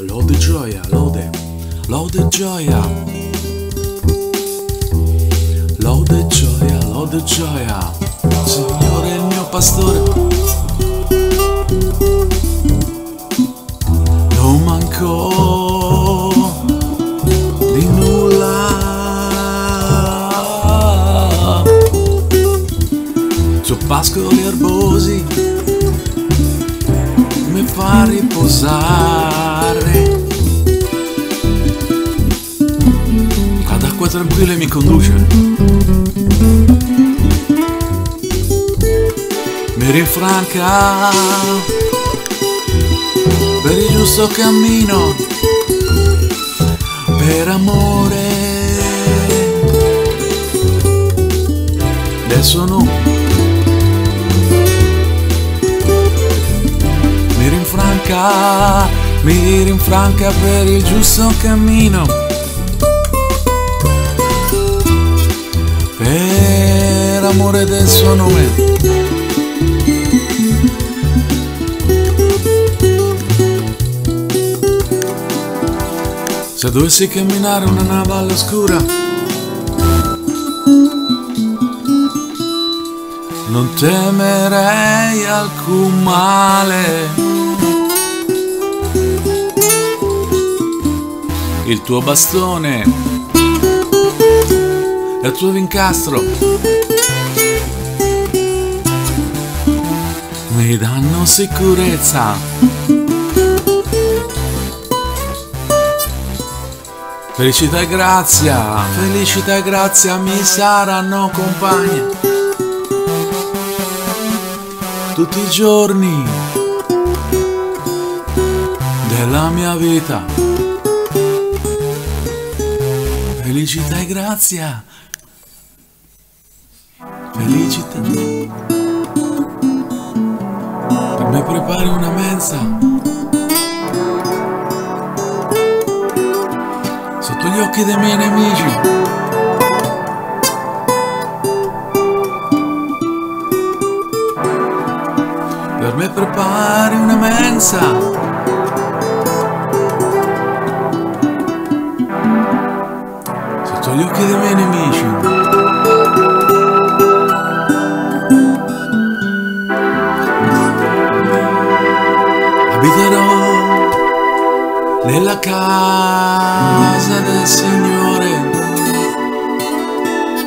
Lode gioia, lode, lode gioia. Lode gioia, lode gioia. Signore il mio pastore. Non manco di nulla. Su pascoli erbosi mi fa riposare. Tranquilla mi conduce. Mi rinfranca per il giusto cammino, per amore del suo mi rinfranca, mi rinfranca per il giusto cammino. Per amore del suo nome. Se dovessi camminare una navalla oscura, non temerei alcun male. Il tuo bastone il tuo vincastro mi danno sicurezza. Felicità e grazia, felicità e grazia mi saranno compagni tutti i giorni della mia vita. Felicità e grazia. Felicità. Per me prepari una mensa. Sotto gli occhi dei miei nemici. Per me prepari una mensa. Sotto gli occhi dei miei nemici. Casa del Signore.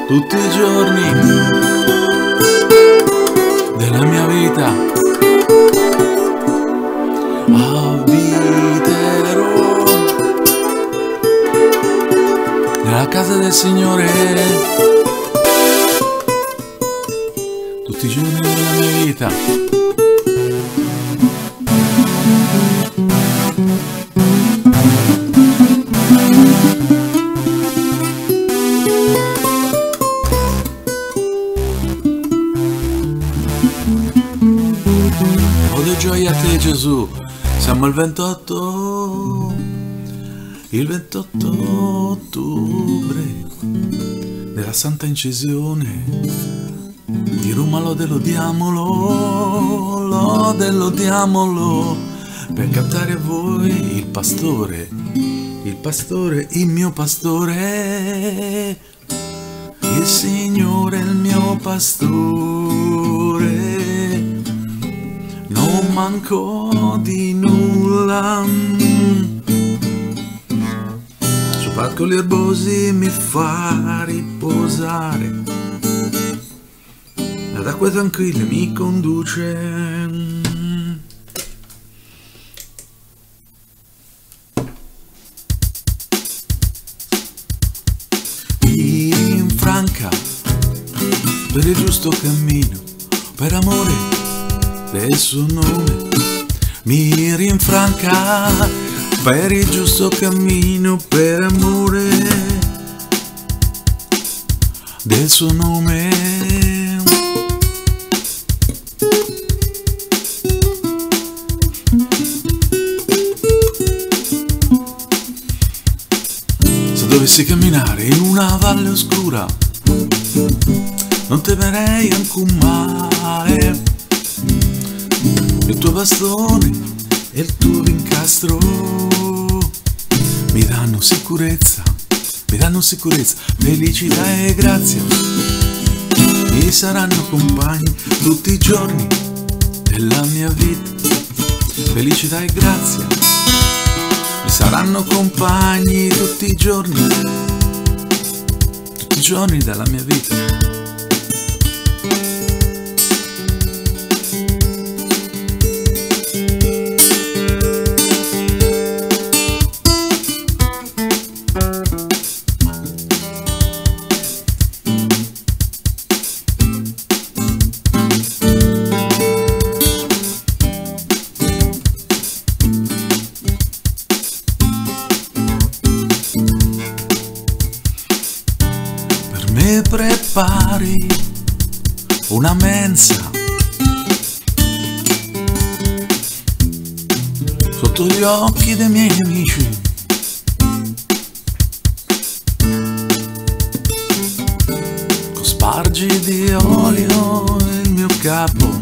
Tutti i giorni gioia a te Gesù, siamo al 28, il 28 ottobre. Della Santa Incisione di Roma lode lodiamolo, lode lodiamolo per cantare a voi il pastore, il pastore, il mio pastore, il Signore il mio pastore manco di nulla. Su pascoli erbosi mi fa riposare, ad acque tranquille mi conduce. Mi rinfranca per il giusto cammino, per amore del suo nome mi rinfranca per il giusto cammino, per amore del suo nome. Se dovessi camminare in una valle oscura, non temerei alcun male il tuo bastone e il tuo incastro sicurezza, mi danno sicurezza, felicità e grazia. Mi saranno compagni tutti i giorni della mia vita. Felicità e grazia, mi saranno compagni tutti i giorni, tutti i giorni della mia vita. Prepari una mensa sotto gli occhi dei miei amici. Cospargi di olio il mio capo.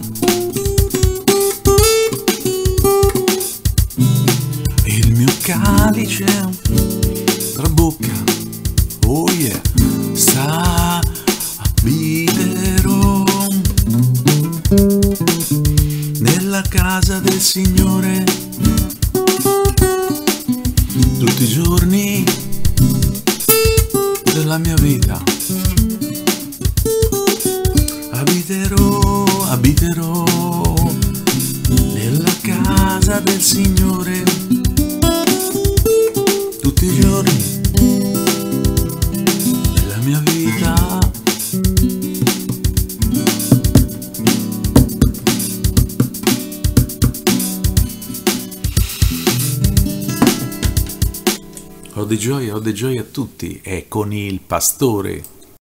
Il mio calice trabocca. Nella casa del Signore. Tutti i giorni della mia vita abiterò di gioia, ho di gioia a tutti e con il pastore